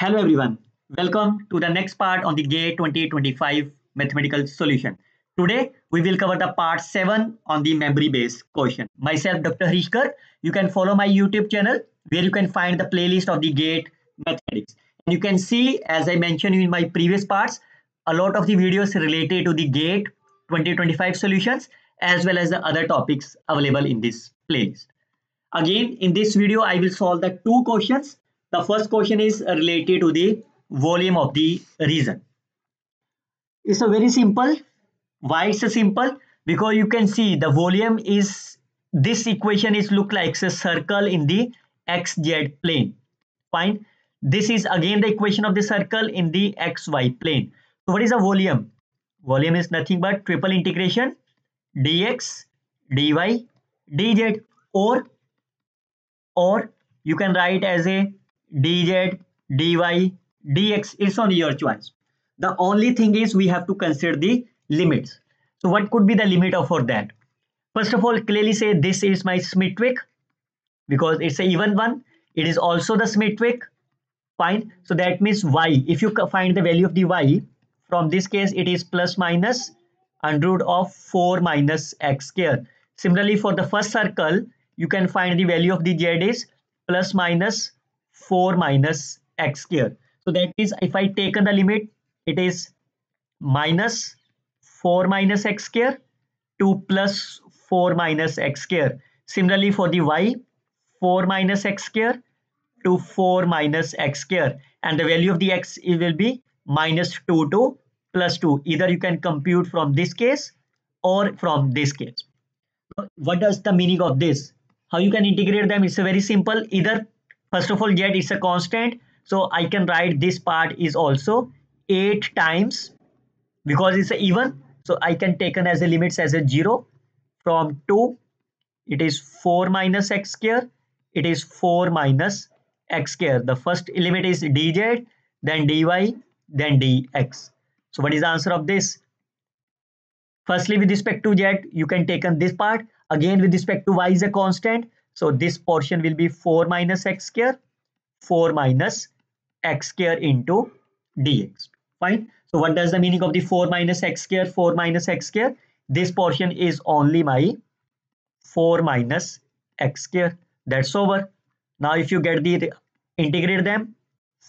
Hello everyone. Welcome to the next part on the GATE 2025 mathematical solution. Today we will cover the part 7 on the memory based question. Myself Dr. Harish Garg. You can follow my YouTube channel where you can find the playlist of the GATE mathematics. And you can see as I mentioned in my previous parts a lot of the videos related to the GATE 2025 solutions as well as the other topics available in this playlist. Again in this video I will solve the two questions the first question is related to the volume of the region. It's a very simple. Why it's a simple? Because you can see the volume is this equation is look like a circle in the xz plane. Fine. This is again the equation of the circle in the xy plane. So what is the volume? Volume is nothing but triple integration dx, dy, dz or or you can write as a dz, dy, dx. It's on your choice. The only thing is we have to consider the limits. So what could be the limit of for that? First of all, clearly say this is my symmetric because it's a even one. It is also the symmetric. Fine. So that means y. If you find the value of the y, from this case it is plus minus under root of 4 minus x square. Similarly, for the first circle, you can find the value of the z is plus minus 4 minus x square. So that is if I take the limit, it is minus 4 minus x square to plus 4 minus x square. Similarly for the y, 4 minus x square to 4 minus x square. And the value of the x will be minus 2 to plus 2. Either you can compute from this case or from this case. What does the meaning of this? How you can integrate them? It's a very simple. Either First of all, z is a constant. So I can write this part is also 8 times because it's even. So I can take it as a limits as a 0 from 2. It is 4 minus x square. It is 4 minus x square. The first limit is dz, then dy, then dx. So what is the answer of this? Firstly, with respect to z, you can take on this part. Again, with respect to y is a constant. So this portion will be 4 minus x square, 4 minus x square into dx. Fine. So what does the meaning of the 4 minus x square, 4 minus x square? This portion is only my 4 minus x square. That's over. Now if you get the integrate them,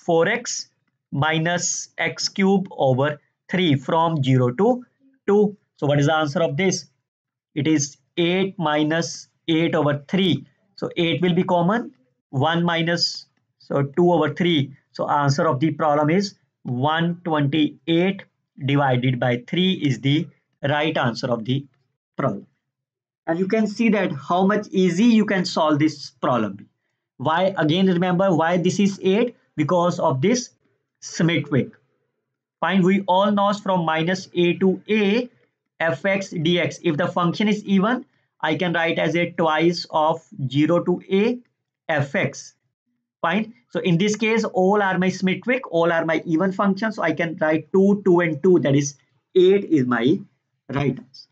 4x minus x cube over 3 from 0 to 2. So what is the answer of this? It is 8 minus 8 over 3 so 8 will be common. 1 minus, so 2 over 3. So answer of the problem is 128 divided by 3 is the right answer of the problem. And you can see that how much easy you can solve this problem. Why again remember why this is 8 because of this symmetric. Fine we all know from minus a to a fx dx if the function is even I can write as a twice of 0 to a fx. Fine. So in this case, all are my symmetric, all are my even functions. So I can write 2, 2 and 2. That is 8 is my right answer.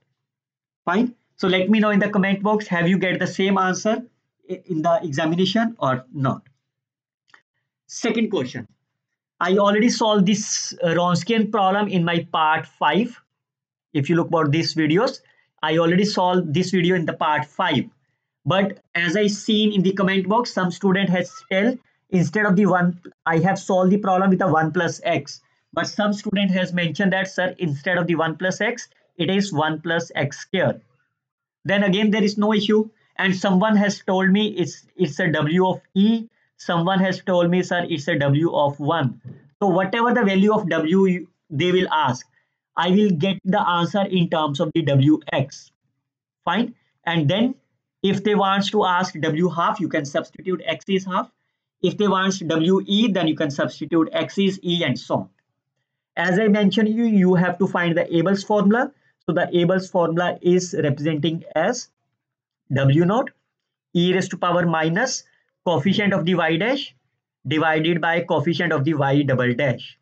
Fine. So let me know in the comment box, have you get the same answer in the examination or not? Second question. I already solved this uh, Wronskian problem in my part 5. If you look about these videos, I already solved this video in the part 5. But as I seen in the comment box, some student has tell instead of the 1, I have solved the problem with a 1 plus x. But some student has mentioned that, sir, instead of the 1 plus x, it is 1 plus x square. Then again, there is no issue. And someone has told me it's, it's a w of e. Someone has told me, sir, it's a w of 1. So whatever the value of w they will ask, I will get the answer in terms of the Wx. Fine. And then if they want to ask W half, you can substitute X is half. If they want WE, then you can substitute X is E and so on. As I mentioned you, you have to find the Abel's formula. So the Abel's formula is representing as W naught e raised to power minus coefficient of the y dash divided by coefficient of the y double dash.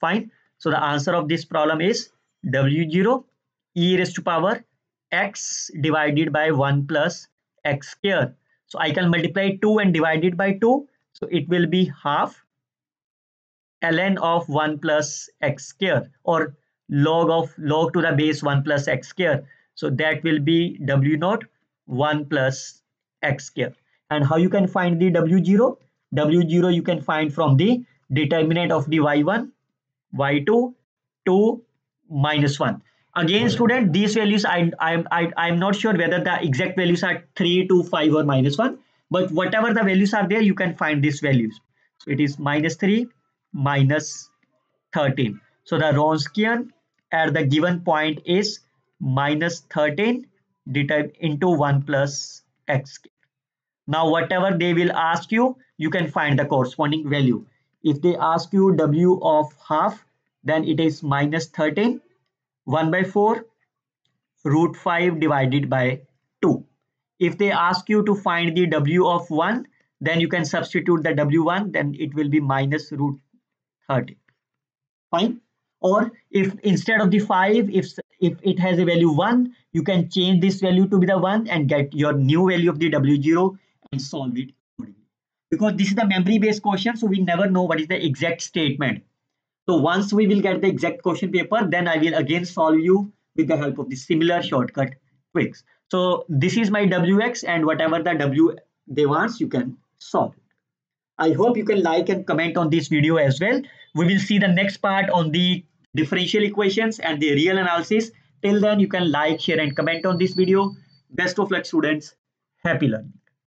Fine. So the answer of this problem is W0 e raised to power x divided by 1 plus x square. So I can multiply 2 and divide it by 2. So it will be half ln of 1 plus x square or log of log to the base 1 plus x square. So that will be w naught 1 plus x square. And how you can find the w0? w0 you can find from the determinant of the y1, y2, 2, minus 1. Again student, these values I, I, I, I'm not sure whether the exact values are 3, 2, 5 or minus 1. But whatever the values are there, you can find these values. So it is minus 3, minus 13. So the Wronskian at the given point is minus 13 into 1 plus x. Now whatever they will ask you, you can find the corresponding value. If they ask you w of half, then it is minus 13, 1 by 4, root 5 divided by 2. If they ask you to find the w of 1, then you can substitute the w1, then it will be minus root 30. Fine. Or if instead of the 5, if, if it has a value 1, you can change this value to be the 1 and get your new value of the w0 and solve it because this is the memory based question so we never know what is the exact statement. So once we will get the exact question paper then i will again solve you with the help of the similar shortcut tricks. So this is my wx and whatever the w they want you can solve. It. i hope you can like and comment on this video as well. We will see the next part on the differential equations and the real analysis. Till then you can like share and comment on this video. Best of luck students. Happy learning